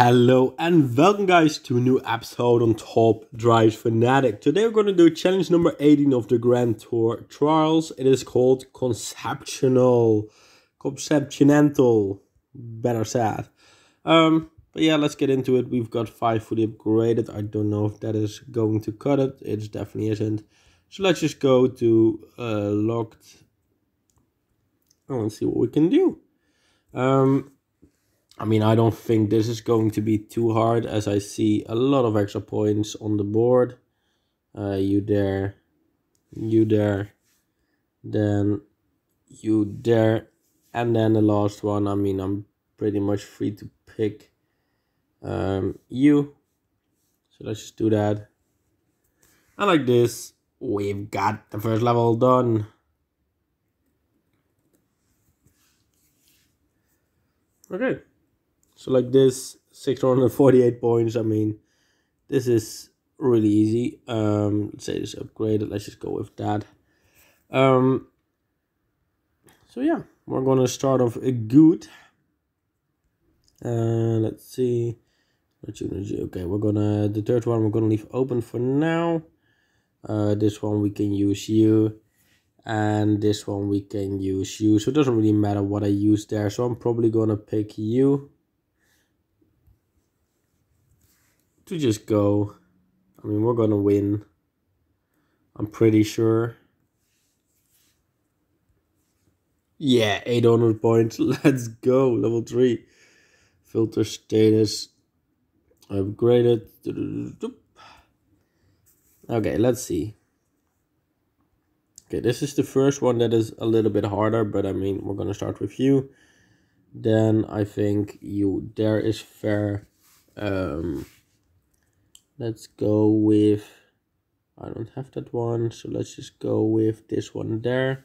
Hello and welcome guys to a new episode on Top Drives Fanatic. Today we're going to do challenge number 18 of the Grand Tour Trials. It is called Conceptional. Conceptional. Better said. Um, but yeah, let's get into it. We've got 5 fully upgraded. I don't know if that is going to cut it. It definitely isn't. So let's just go to uh, locked. Oh, and see what we can do. Um, I mean, I don't think this is going to be too hard as I see a lot of extra points on the board. Uh, you there, you there, then you there, and then the last one. I mean, I'm pretty much free to pick um, you. So let's just do that. And like this, we've got the first level done. Okay. So like this, 648 points. I mean, this is really easy. Um, let's say it's upgraded. Let's just go with that. Um, so yeah, we're gonna start off a good. Uh, let's see. Okay, we're gonna the third one we're gonna leave open for now. Uh, this one we can use you, and this one we can use you. So it doesn't really matter what I use there. So I'm probably gonna pick you. To just go. I mean, we're going to win. I'm pretty sure. Yeah, 800 points. Let's go. Level 3. Filter status. Upgraded. Okay, let's see. Okay, this is the first one that is a little bit harder, but I mean, we're going to start with you. Then I think you there is fair. Um, let's go with I don't have that one so let's just go with this one there.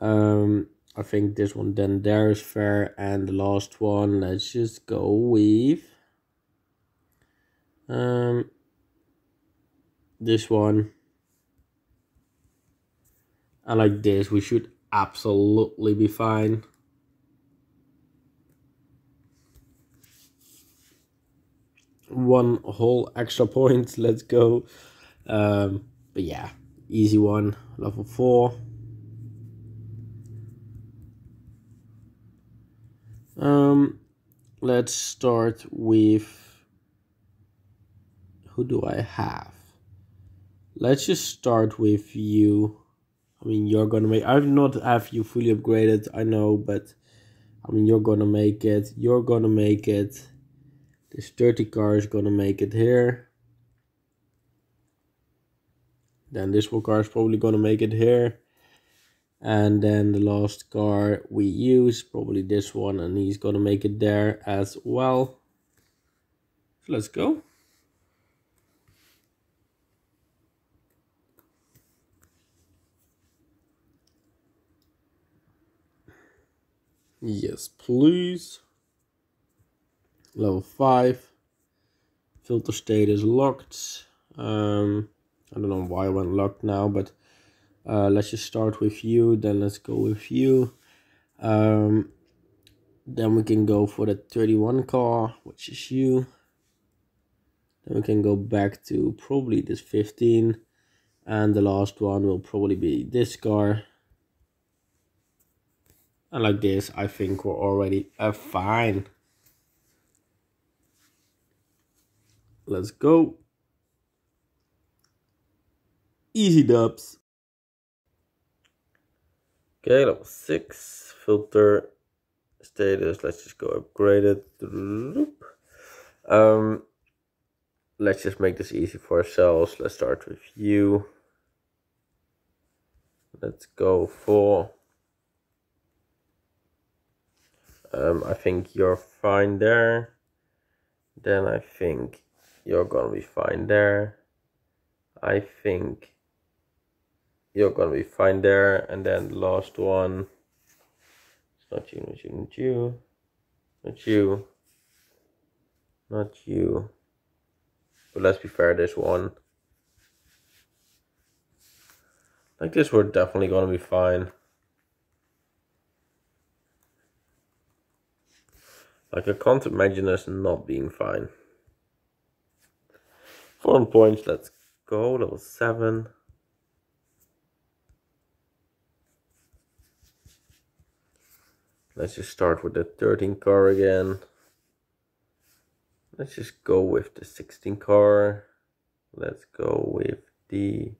Um I think this one then there is fair. And the last one let's just go with um this one. I like this. We should absolutely be fine one whole extra point. Let's go. Um, but yeah, easy one. Level four. Um, let's start with who do I have? Let's just start with you. I mean, you're gonna make. I've not have you fully upgraded. I know, but I mean, you're gonna make it. You're gonna make it. This dirty car is gonna make it here. Then this car is probably gonna make it here. And then the last car we use, probably this one, and he's gonna make it there as well. So let's go. Yes, please level 5 filter state is locked. Um, I don't know why I went locked now but uh, let's just start with you then let's go with you. Um, then we can go for the 31 car which is you. Then we can go back to probably this 15 and the last one will probably be this car. And like this I think we're already uh, fine Let's go. Easy dubs. Okay, level 6. Filter status. Let's just go upgrade it. Um, let's just make this easy for ourselves. Let's start with you. Let's go for... Um, I think you're fine there. Then I think you're gonna be fine there. I think you're gonna be fine there. And then the last one, it's not you, not you, not you, not you, not you. But let's be fair, this one. Like this, we're definitely gonna be fine. Like I can't imagine us not being fine. Four points, let's go. Level seven. Let's just start with the 13 car again. Let's just go with the 16 car. Let's go with the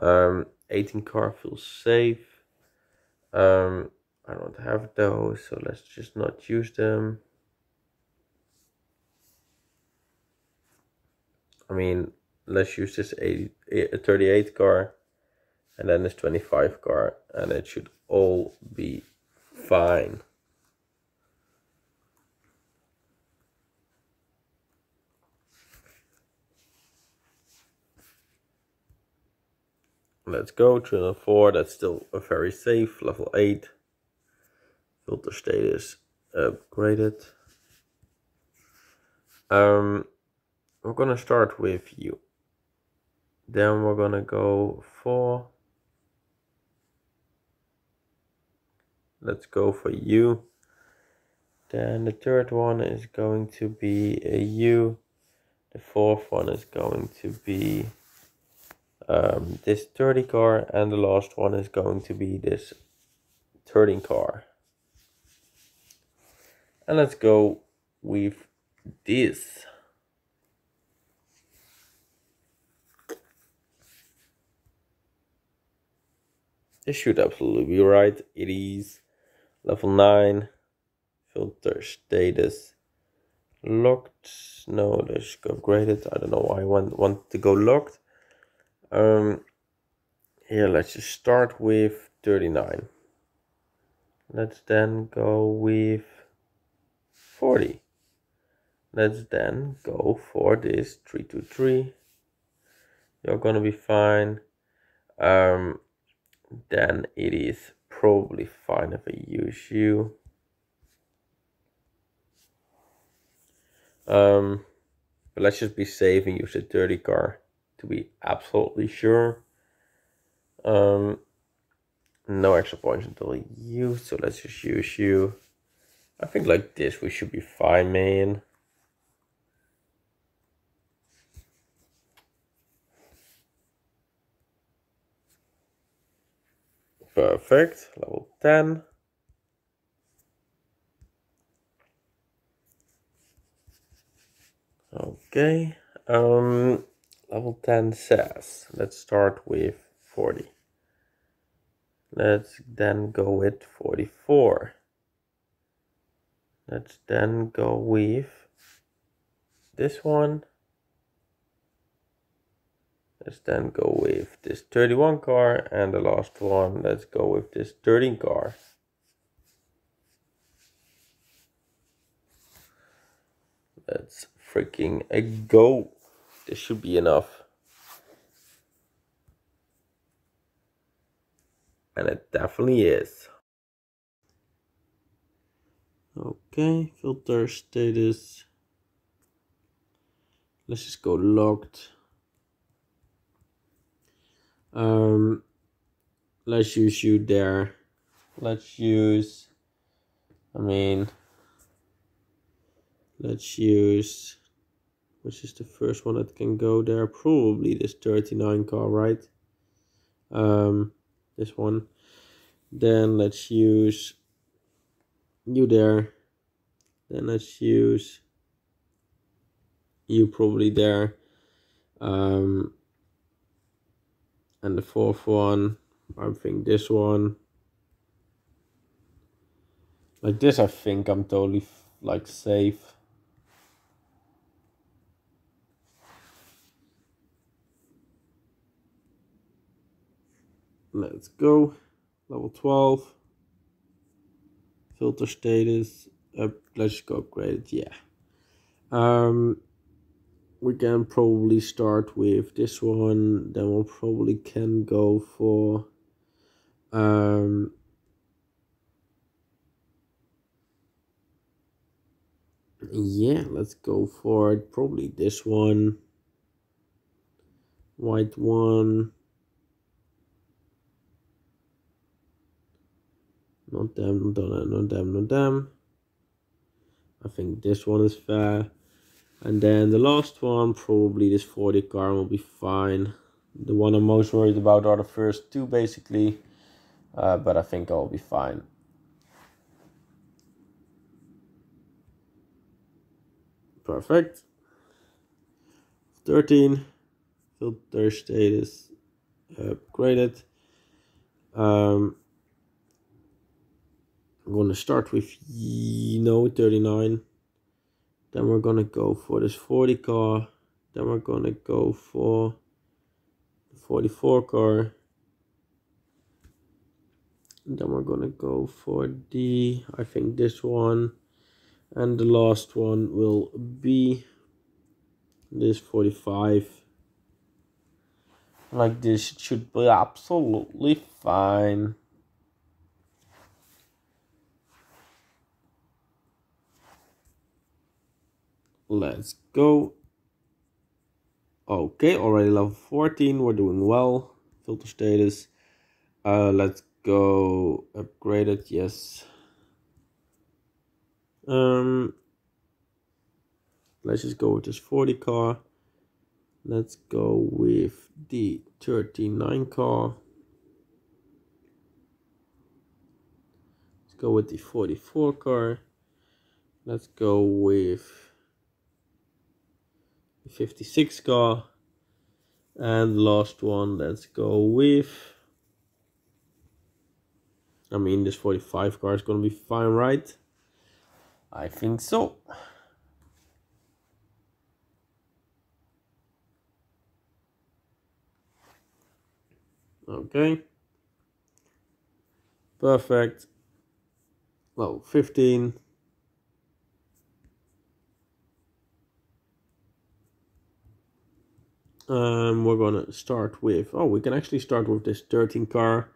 um, 18 car feels safe. Um, I don't have those, so let's just not use them. I mean, let's use this 80, 38 car and then this 25 car and it should all be fine. Let's go, to level four. that's still a very safe, level 8. Filter status upgraded. Um, we're gonna start with you. Then we're gonna go for let's go for you Then the third one is going to be a U. The fourth one is going to be um, this 30 car. And the last one is going to be this 13 car. And let's go with this. This should absolutely be right. It is. Level 9 filter status. Locked. No let's go upgraded i don't know why i want, want to go locked. Um here let's just start with 39 let's then go with 40 let's then go for this 323 you're gonna be fine. Um then it is probably fine if I use you. Um, but let's just be safe and use the 30 car to be absolutely sure. Um, no extra points until you, so let's just use you. I think like this we should be fine, man. Perfect, level 10. Okay, um, level 10 says, let's start with 40. Let's then go with 44. Let's then go with this one. Let's then go with this 31 car and the last one, let's go with this 13 car. Let's freaking a go. This should be enough. And it definitely is. Okay, filter status. Let's just go locked. Um, let's use you there. Let's use, I mean, let's use, which is the first one that can go there? Probably this 39 car, right? Um, this one. Then let's use you there. Then let's use you probably there. Um, and the fourth one I think this one. Like this I think I'm totally like safe. Let's go. Level 12 filter status. Up let's go upgrade it yeah. Um we can probably start with this one then we'll probably can go for um yeah let's go for it. Probably this one. White one. Not them not them not them not them. I think this one is fair. And then the last one, probably this 40 car will be fine. The one I'm most worried about are the first two, basically. Uh, but I think I'll be fine. Perfect. 13. Filter status upgraded. Um, I'm going to start with you no 39. Then we're going to go for this 40 car. Then we're going to go for the 44 car. Then we're going to go for the, I think this one. And the last one will be this 45 like this should be absolutely fine let's go. Okay already level 14 we're doing well. Filter status. Uh let's go. Upgrade it yes. Um let's just go with this 40 car. Let's go with the 39 car. Let's go with the 44 car. Let's go with 56 car. And last one let's go with I mean this 45 car is gonna be fine right? I think so. Okay. Perfect. Well 15 um, we're gonna start with oh we can actually start with this 13 car.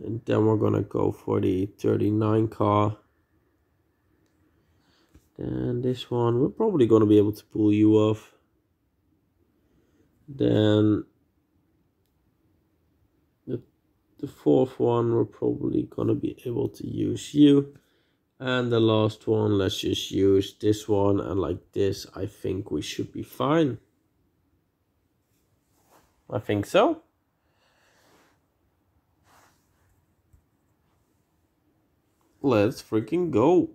And then we're gonna go for the 39 car. Then this one we're probably gonna be able to pull you off. Then the, the fourth one we're probably gonna be able to use you. And the last one let's just use this one. And like this I think we should be fine I think so. Let's freaking go.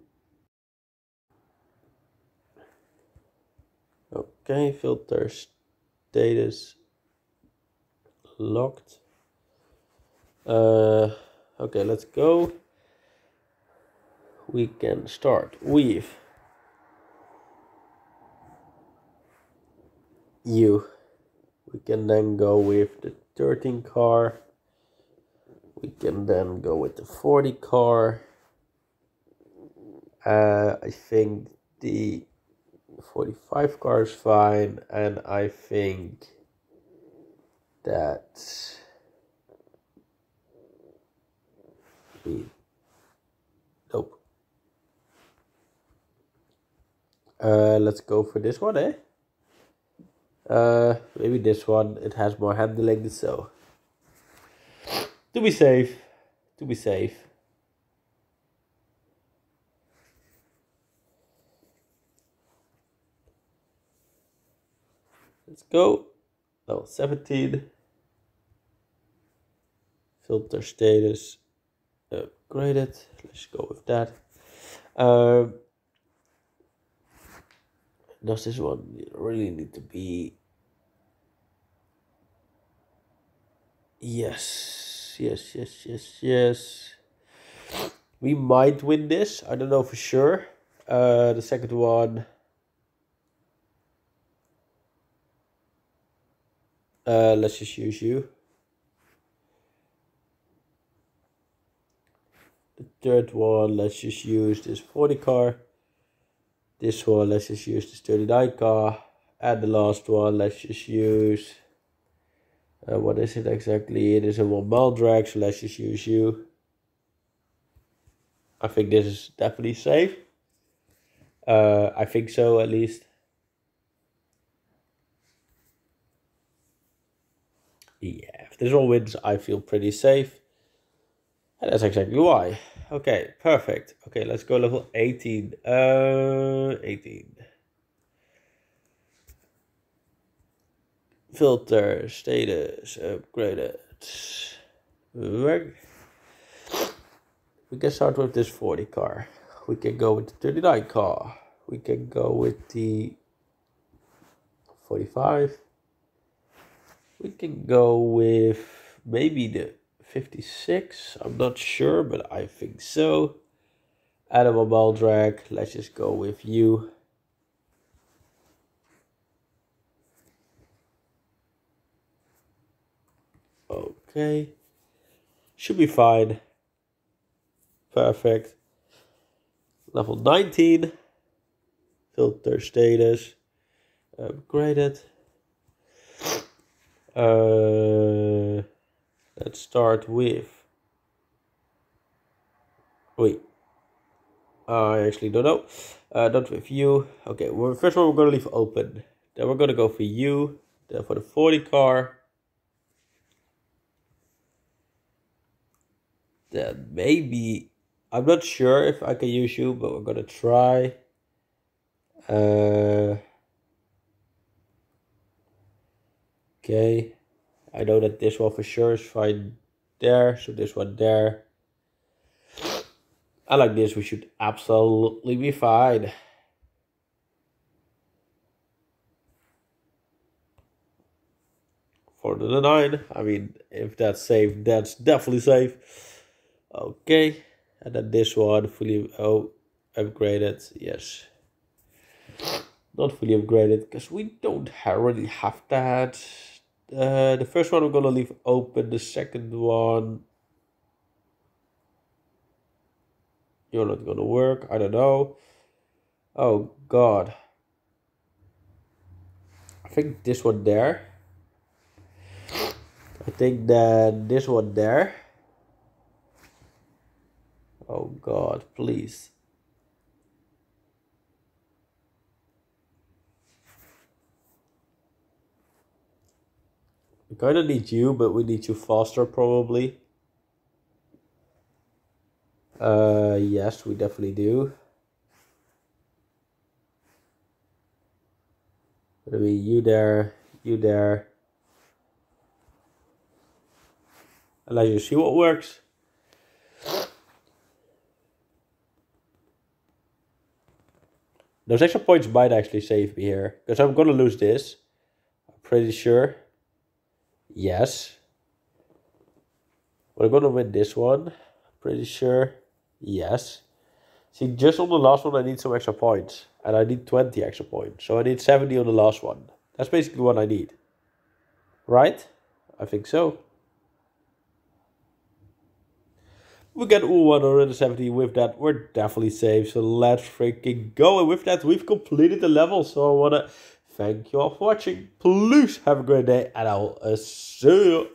Okay, filter status locked. Uh, okay, let's go. We can start with you we can then go with the 13 car. We can then go with the 40 car. Uh, I think the 45 car is fine and I think that we nope. Uh, let's go for this one eh uh, maybe this one, it has more handling, so. To be safe. To be safe. Let's go. Level 17. Filter status upgraded. Let's go with that. Um, does this one really need to be Yes, yes, yes, yes, yes. We might win this. I don't know for sure. Uh, the second one. Uh, let's just use you. The third one, let's just use this 40 car. This one, let's just use this 39 car. And the last one, let's just use uh, what is it exactly? It is a one mile drag, so let's just use you. I think this is definitely safe. Uh, I think so at least. Yeah, if this all wins, I feel pretty safe. And that's exactly why. Okay, perfect. Okay, let's go level 18. Uh, 18. Filter, status, upgraded. Work. We can start with this 40 car. We can go with the 39 car. We can go with the 45. We can go with maybe the 56. I'm not sure, but I think so. Animal ball drag. Let's just go with you. Okay. Should be fine. Perfect. Level 19. Filter status. Upgraded. Uh, let's start with. Wait. I actually don't know. Uh, not with you. Okay, well, first one we're to leave open. Then we're to go for you. Then for the 40 car. Then maybe. I'm not sure if I can use you, but we're to try. Uh. Okay, I know that this one for sure is fine there, so this one there. I like this, we should absolutely be fine. For the 9, I mean, if that's safe, that's definitely safe. Okay, and then this one, fully oh, upgraded, yes. Not fully upgraded, because we don't really have that. Uh, the first one we're gonna leave open. The second one, you're not gonna work. I don't know. Oh God. I think this one there. I think that this one there. Oh God, please. Of need you, but we need you faster probably. Uh, yes, we definitely do. I mean, you there, you there. And let you see what works. Those extra points might actually save me here. Because I'm going to lose this. I'm pretty sure. Yes. We're gonna win this one. Pretty sure. Yes. See, just on the last one, I need some extra points. And I need 20 extra points. So I need 70 on the last one. That's basically what I need. Right? I think so. We get all 170 with that. We're definitely safe. So let's freaking go. And with that, we've completed the level. So I want to Thank you all for watching. Please have a great day, and I'll uh, see you.